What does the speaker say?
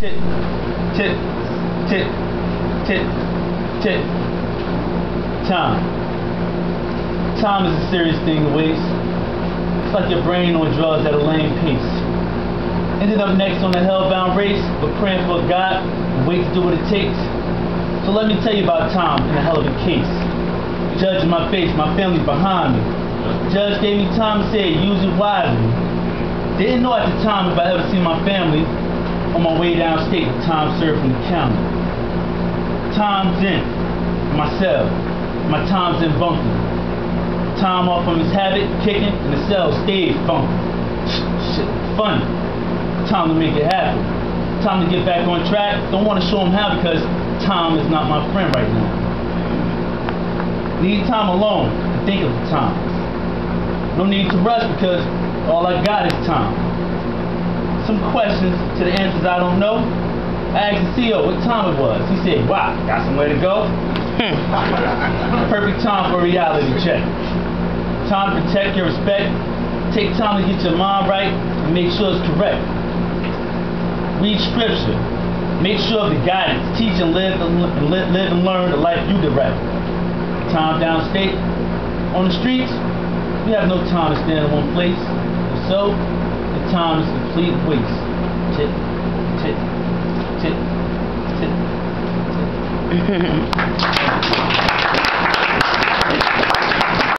Tit, tit, tit, tit, tit. Time. Time is a serious thing to waste. It's like your brain on drugs at a lame pace. Ended up next on the hellbound race, but praying for God and wait to do what it takes. So let me tell you about time in a hell of a case. Judge in my face, my family's behind me. Judge gave me time to say use it wisely. Didn't know at the time if I ever see my family on my way downstate to time served from the county. Time's in, myself. My Tom's in bunker. Tom off from his habit, kicking, and the cell stays funky. Shit, funny. Time to make it happen. Time to get back on track. Don't want to show him how because Tom is not my friend right now. Need time alone to think of the times. No need to rush because all I got is time. Some questions to the answers I don't know. I asked the CEO what time it was. He said, wow, got somewhere to go? Hmm. Perfect time for a reality check. Time to protect your respect. Take time to get your mind right and make sure it's correct. Read scripture. Make sure of the guidance. Teach and live and, live, live and learn the life you direct. Time downstate. On the streets, we have no time to stand in one place. If so, time is complete waste. Tick, tick, tick, tick.